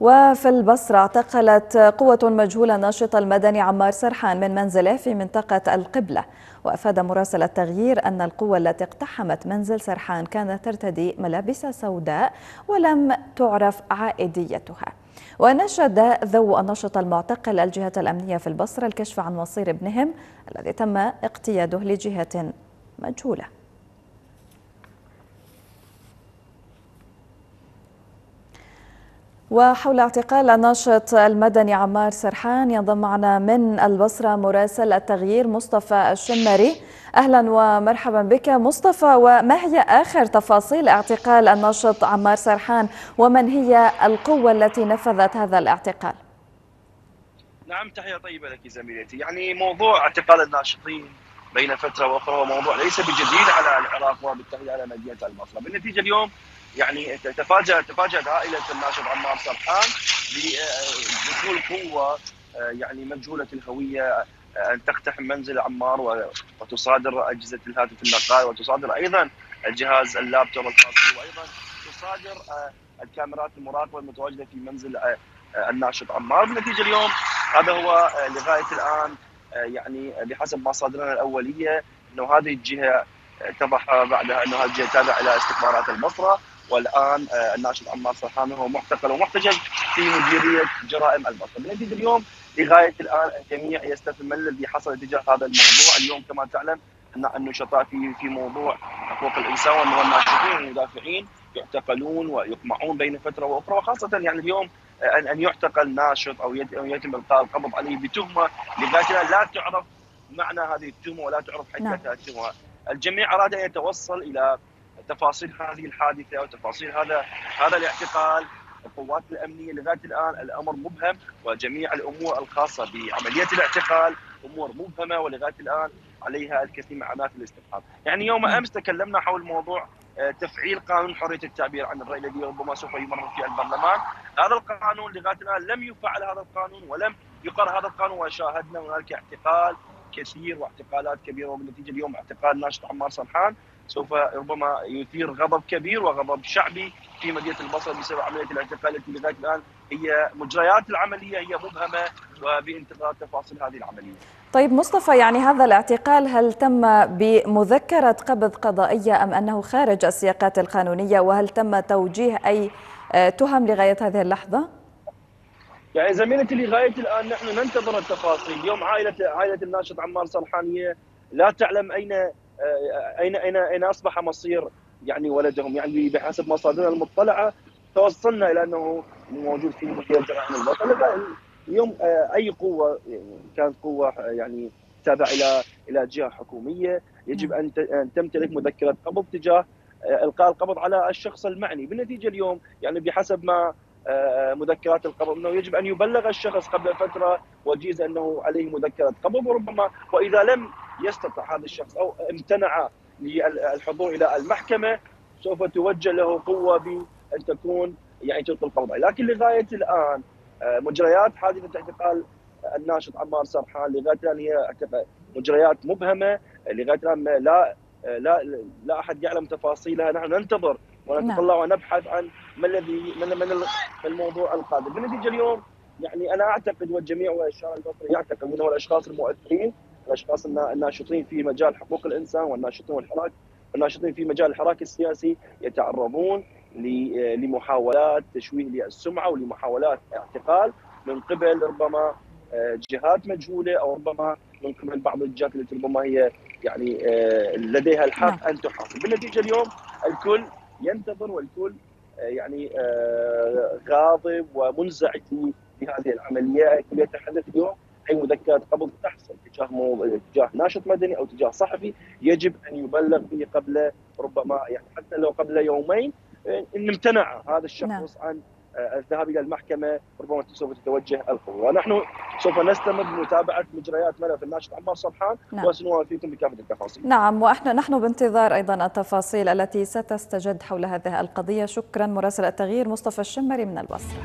وفي البصرة اعتقلت قوة مجهولة الناشط المدني عمار سرحان من منزله في منطقة القبلة. وأفاد مراسل التغيير أن القوة التي اقتحمت منزل سرحان كانت ترتدي ملابس سوداء ولم تعرف عائديتها. ونشد ذو الناشط المعتقل الجهات الأمنية في البصرة الكشف عن مصير ابنهم الذي تم اقتياده لجهة مجهولة. وحول اعتقال الناشط المدني عمار سرحان ينضم معنا من البصرة مراسل التغيير مصطفى الشمري. أهلا ومرحبا بك مصطفى. وما هي آخر تفاصيل اعتقال الناشط عمار سرحان؟ ومن هي القوة التي نفذت هذا الاعتقال؟ نعم تحية طيبة لك زميلتي. يعني موضوع اعتقال الناشطين بين فترة وأخرى هو موضوع ليس بجديد على العراق وبالتالي على مدينة البصرة بالنتيجة اليوم يعني تفاجأ تفاجأت عائلة الناشط عمار سرحان بدخول قوة يعني مجهولة الهوية أن تقتحم منزل عمار وتصادر أجهزة الهاتف النقال وتصادر أيضا الجهاز اللابتوب الخاص وأيضا تصادر الكاميرات المراقبة المتواجدة في منزل الناشط عمار. بالنتيجة اليوم هذا هو لغاية الآن يعني بحسب مصادرنا الأولية إنه هذه الجهة اتضح بعدها إنه هذه الجهة تابعة إلى استخبارات البصرة والآن الناشط عمار سرحان هو معتقل ومحتجز في مديرية جرائم البصرة، بالنتيجه اليوم لغايه الآن الجميع يستفهم ما الذي حصل تجاه هذا الموضوع، اليوم كما تعلم أن النشطاء في في موضوع حقوق الإنسان والناشطين والمدافعين يعتقلون ويقمعون بين فترة وأخرى وخاصة يعني اليوم ان أن يعتقل ناشط أو يتم إلقاء القبض عليه بتهمة لغايه لا تعرف معنى هذه التهمة ولا تعرف حقيقه التهمة، الجميع أراد أن يتوصل إلى تفاصيل هذه الحادثة وتفاصيل هذا هذا الاعتقال. القوات الأمنية لغاية الآن الأمر مبهم وجميع الأمور الخاصة بعملية الاعتقال أمور مبهمة ولغاية الآن عليها الكثير من علامات الاستفهام، يعني يوم أمس تكلمنا حول موضوع تفعيل قانون حرية التعبير عن الرأي الذي ربما سوف يمر في البرلمان، هذا القانون لغاية الآن لم يفعل هذا القانون ولم يقر هذا القانون وشاهدنا هنالك اعتقال كثير واعتقالات كبيرة وبالنتيجة اليوم اعتقال ناشط عمار سرحان سوف ربما يثير غضب كبير وغضب شعبي في مدينة البصرة بسبب عملية الاعتقال التي لغاية الآن هي مجريات العملية هي مبهمة وبانتظار تفاصيل هذه العملية. طيب مصطفى يعني هذا الاعتقال هل تم بمذكرة قبض قضائية أم أنه خارج السياقات القانونية وهل تم توجيه أي تهم لغاية هذه اللحظة؟ يعني زميلتي لغاية الآن نحن ننتظر التفاصيل، اليوم عائلة عائلة الناشط عمار سرحان لا تعلم أين أين أين أين أصبح مصير يعني ولدهم يعني بحسب مصادرنا المطلعة توصلنا إلى أنه موجود في مديريه جرائم البطل اليوم أي قوة كانت قوة يعني تابعة إلى إلى جهة حكومية يجب أن أن تمتلك مذكرة قبض تجاه إلقاء القبض على الشخص المعني. بالنتيجة اليوم يعني بحسب ما مذكرات القبض إنه يجب أن يبلغ الشخص قبل فتره وجيز أنه عليه مذكرة قبض وربما وإذا لم يستطع هذا الشخص أو امتنع للحضور إلى المحكمة سوف توجه له قوة بان تكون يعني تلقي القبض لكن لغاية الآن مجريات حادثه اعتقال الناشط عمار سرحان لغاية الآن هي مجريات مبهمة لغاية الآن لا لا لا أحد يعلم تفاصيلها. نحن ننتظر ونتطلع ونبحث عن ما الذي من من الموضوع القادم. بالنتيجة اليوم يعني أنا أعتقد والجميع والشارع البصري يعتقد أنه الأشخاص المؤثرين الأشخاص الناشطين في مجال حقوق الإنسان والناشطين والحراك الناشطين في مجال الحراك السياسي يتعرضون لمحاولات تشويه للسمعة ولمحاولات اعتقال من قبل ربما جهات مجهولة أو ربما من قبل بعض الجهات التي ربما هي يعني لديها الحق أن تحاسب، بالنتيجة اليوم الكل ينتظر والكل يعني غاضب ومنزعج لهذه العملية، الكل يتحدث اليوم اي مذكرات قبض تحصل تجاه تجاه ناشط مدني أو تجاه صحفي يجب أن يبلغ به قبل ربما يعني حتى لو قبل يومين إن امتنع هذا الشخص نعم. عن الذهاب إلى المحكمة ربما سوف تتوجه القوة ونحن سوف نستمر بمتابعة مجريات ملف الناشط عمار سرحان نعم. وسنوافيكم بكافه التفاصيل. نعم وإحنا نحن بانتظار أيضا التفاصيل التي ستستجد حول هذه القضية شكرا مراسل التغيير مصطفى الشمري من البصرة.